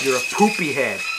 You're a poopy head.